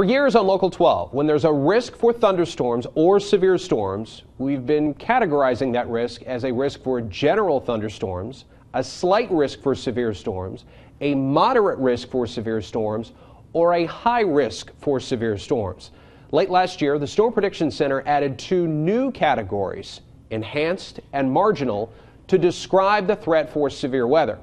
For years on Local 12, when there's a risk for thunderstorms or severe storms, we've been categorizing that risk as a risk for general thunderstorms, a slight risk for severe storms, a moderate risk for severe storms, or a high risk for severe storms. Late last year, the Storm Prediction Center added two new categories, enhanced and marginal, to describe the threat for severe weather.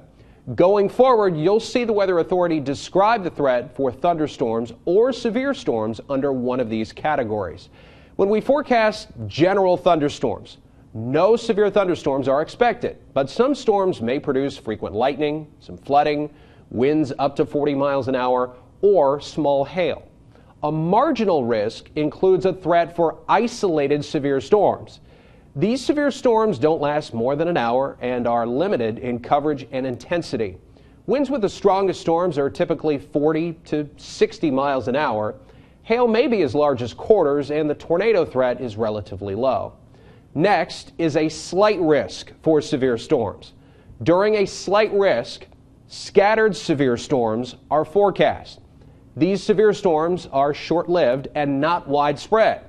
Going forward, you'll see the Weather Authority describe the threat for thunderstorms or severe storms under one of these categories. When we forecast general thunderstorms, no severe thunderstorms are expected, but some storms may produce frequent lightning, some flooding, winds up to 40 miles an hour, or small hail. A marginal risk includes a threat for isolated severe storms. These severe storms don't last more than an hour and are limited in coverage and intensity. Winds with the strongest storms are typically 40 to 60 miles an hour. Hail may be as large as quarters, and the tornado threat is relatively low. Next is a slight risk for severe storms. During a slight risk, scattered severe storms are forecast. These severe storms are short lived and not widespread.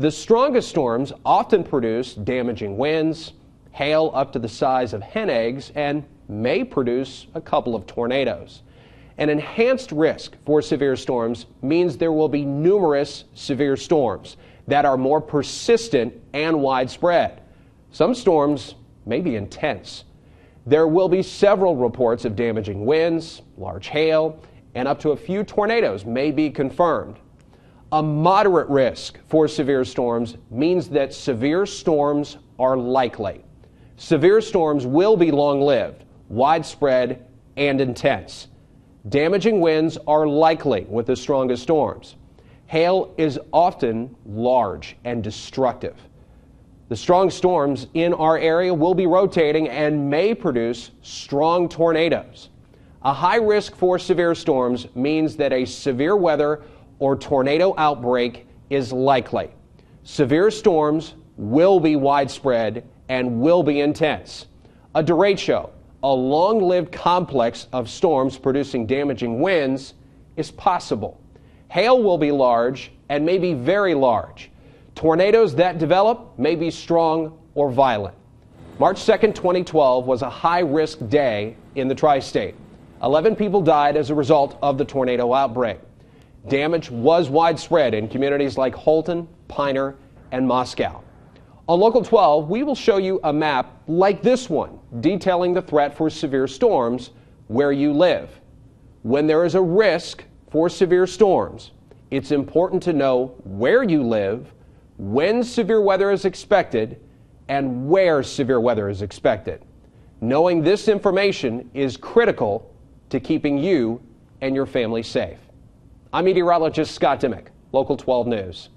The strongest storms often produce damaging winds, hail up to the size of hen eggs, and may produce a couple of tornadoes. An enhanced risk for severe storms means there will be numerous severe storms that are more persistent and widespread. Some storms may be intense. There will be several reports of damaging winds, large hail, and up to a few tornadoes may be confirmed. A moderate risk for severe storms means that severe storms are likely. Severe storms will be long lived, widespread, and intense. Damaging winds are likely with the strongest storms. Hail is often large and destructive. The strong storms in our area will be rotating and may produce strong tornadoes. A high risk for severe storms means that a severe weather or tornado outbreak is likely. Severe storms will be widespread and will be intense. A derecho, a long lived complex of storms producing damaging winds, is possible. Hail will be large and may be very large. Tornadoes that develop may be strong or violent. March 2nd, 2012 was a high risk day in the tri state. 11 people died as a result of the tornado outbreak. Damage was widespread in communities like Holton, Piner, and Moscow. On Local 12, we will show you a map like this one detailing the threat for severe storms where you live. When there is a risk for severe storms, it's important to know where you live, when severe weather is expected, and where severe weather is expected. Knowing this information is critical to keeping you and your family safe. I'm meteorologist Scott Dimmich, Local 12 News.